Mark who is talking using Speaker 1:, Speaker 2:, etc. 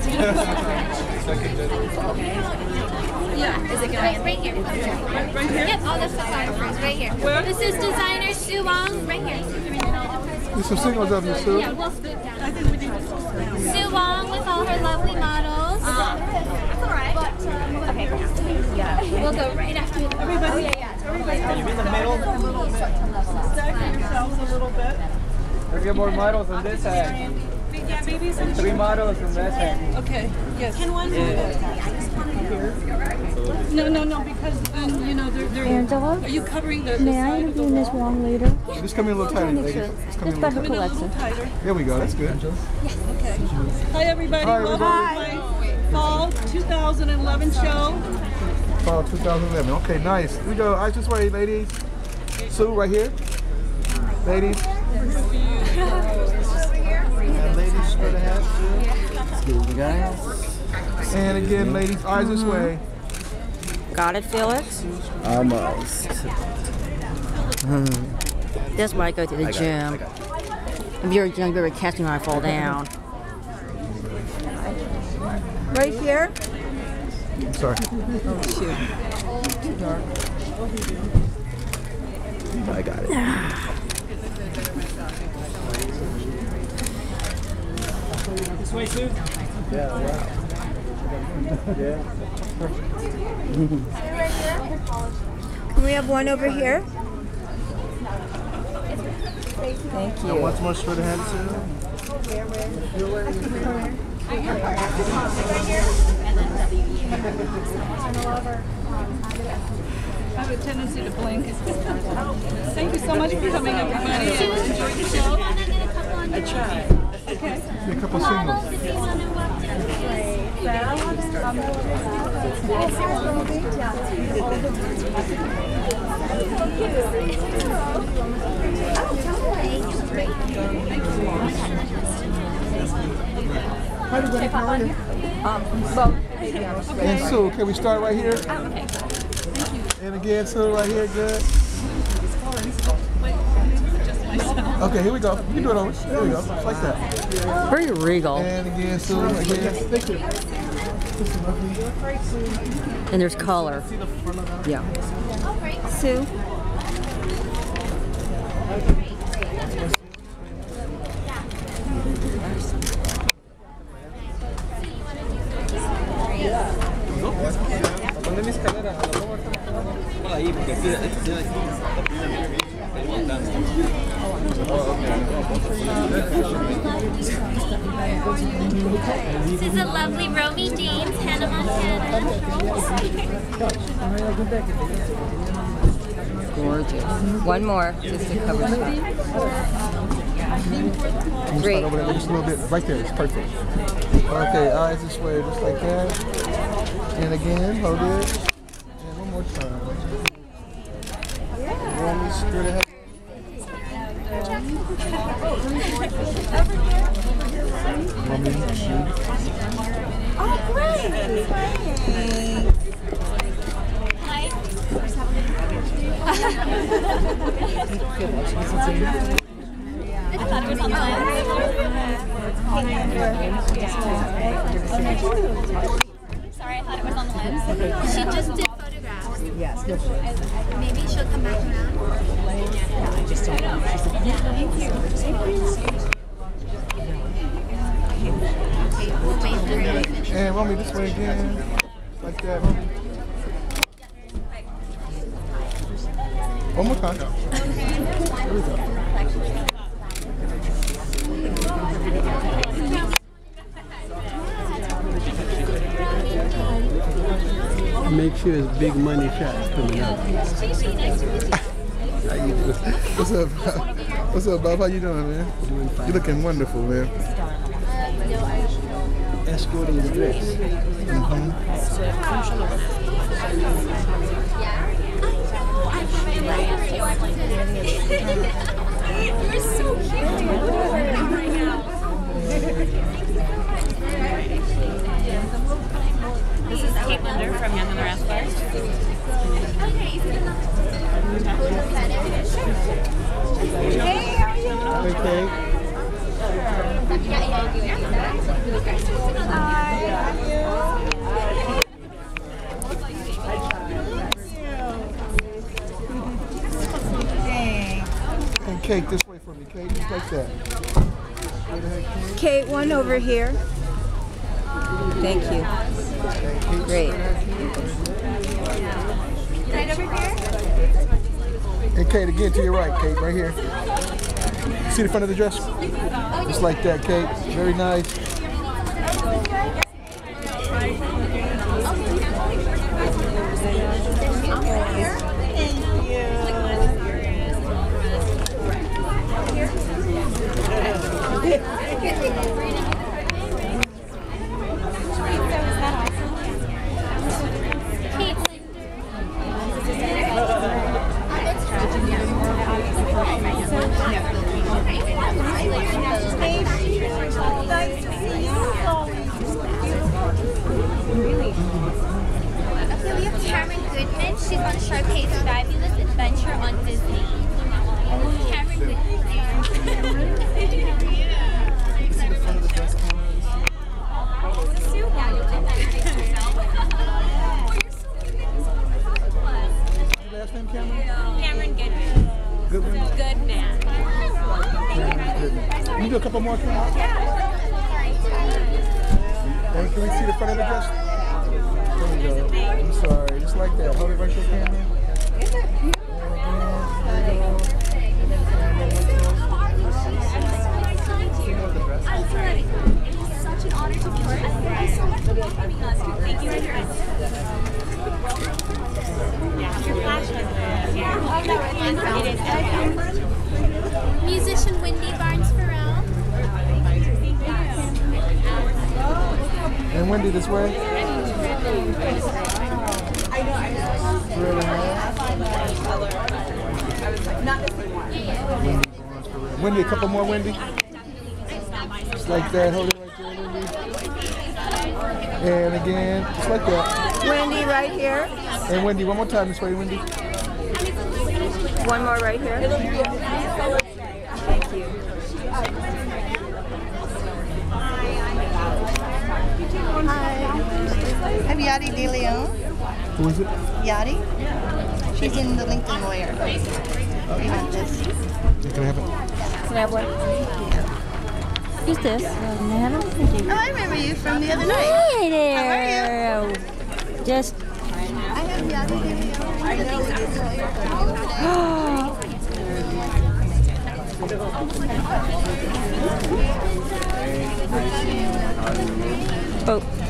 Speaker 1: days.
Speaker 2: Yeah. Is it going right here?
Speaker 1: Right here?
Speaker 2: Yep, all the photographers right here.
Speaker 1: Where?
Speaker 2: This is designer Sue Wong right here.
Speaker 3: There's some singles of you, Sue.
Speaker 2: Yeah, we'll scoot down.
Speaker 1: I think we need.
Speaker 2: Sue Wong with all her lovely models. Uh-huh. That's all right. Um, okay. Yeah. We'll go right after.
Speaker 1: Everybody, oh, Yeah,
Speaker 4: Can you be in the middle?
Speaker 1: stack yourselves a little bit.
Speaker 4: We get more models on this side.
Speaker 1: Yeah, maybe some.
Speaker 4: Three models on that side.
Speaker 1: Okay, yes. Can one No, no, no, because then, you know, they're, they're.
Speaker 5: Angela?
Speaker 1: Are you covering the? the
Speaker 5: May I
Speaker 1: of
Speaker 5: interview
Speaker 1: the
Speaker 5: Ms. Wong later?
Speaker 3: Just come in a little tighter, ladies. Just come in a
Speaker 5: That's
Speaker 3: little
Speaker 5: better
Speaker 1: Come in a little
Speaker 5: collection.
Speaker 1: tighter.
Speaker 3: There we go. That's good. Yes. Okay.
Speaker 1: Hi, everybody.
Speaker 3: Hi,
Speaker 1: Welcome to my fall 2011 show.
Speaker 3: Fall 2011. Okay, nice. Here we go. Eyes this way, ladies. Sue, right here. Ladies.
Speaker 4: And for the hat, Excuse me, guys.
Speaker 3: And again, ladies, eyes this way.
Speaker 5: Got it, Felix?
Speaker 4: Almost.
Speaker 5: That's why I go to the gym. If you're young, you're catch me when I fall down. Right here?
Speaker 3: Sorry. Oh shoot. Too dark.
Speaker 4: I got it. This way, Sue? Yeah, wow. Yeah.
Speaker 5: Can we have one over here? Thank you.
Speaker 4: What's more for the hat, Sue?
Speaker 1: I have a tendency to blink. Thank you so much for coming, everybody. and Enjoy the show.
Speaker 2: I try.
Speaker 1: Okay.
Speaker 3: A couple singles.
Speaker 2: Models, if you want to walk down the
Speaker 3: And Sue, can we start right here? Oh, and again, Sue, right here, good. Okay, here we go. You can do it over. Here we go. Just like that.
Speaker 5: Very regal.
Speaker 3: And again, Sue, again. Thank you.
Speaker 5: And there's color. Yeah. Sue?
Speaker 4: ¿Dónde mi escalera? ¿A la pongo Ponla ahí, porque aquí, aquí,
Speaker 2: This is a lovely Romi Dames, Hannah Montana.
Speaker 5: Gorgeous. One more, just to cover the top.
Speaker 3: Can you
Speaker 5: Great.
Speaker 3: over there just a little bit? Right there. It's perfect. Okay, eyes this way, just like that. And again, hold it. And one more time. Roll me straight ahead. Roll me, shoot.
Speaker 2: I thought it was on the lens. Sorry, I thought it was on the lens. She just did photographs. Yes. Maybe she'll come back around. Okay, we'll wait for her to
Speaker 3: Me this way again. Like that. One more time. There we go.
Speaker 6: Make sure it's big money shots coming up.
Speaker 2: Gigi, nice to meet you.
Speaker 3: How you doing? What's up? Bob? What's up, Bob? How you doing, man?
Speaker 6: Doing fine.
Speaker 3: You looking wonderful, man.
Speaker 6: Escorting the dress.
Speaker 2: You're so cute. right now.
Speaker 7: This is Kate Linder from Young and the Restless.
Speaker 3: Okay.
Speaker 2: Yeah, yeah, And
Speaker 3: Kate, this way for me, Kate. Just like that. Kate?
Speaker 8: One over here. Thank you. Great.
Speaker 2: Right over here.
Speaker 3: And Kate, again to your right, Kate, right here. See the front of the dress? Just like that, Kate. Very nice.
Speaker 2: Okay, on Fabulous Adventure on Disney. Cameron
Speaker 3: Cameron?
Speaker 7: Goodman.
Speaker 3: Goodman. Can you do a couple more, Cameron? And can we see the front of the dress? There we go. I'm sorry. Just like that. Hold it right there, Cameron. And Wendy this way. Straight ahead. Wendy, a couple more, Wendy. Just like that. Hold it right there, Wendy. And again, just like that.
Speaker 8: Wendy, right here.
Speaker 3: And Wendy, one more time this way, Wendy.
Speaker 8: One more right here. Thank you.
Speaker 9: I'm Yadi De Leon.
Speaker 3: Who is it?
Speaker 9: Yadi. She's in the Lincoln Lawyer. We want this.
Speaker 3: Can I have it?
Speaker 5: Can I have one? Who's this? Nana? Oh, Thank.
Speaker 9: Oh, I remember you from the other night.
Speaker 5: Hey there. Just.
Speaker 9: I have Yadi De Leon. I know it is.
Speaker 5: Oh.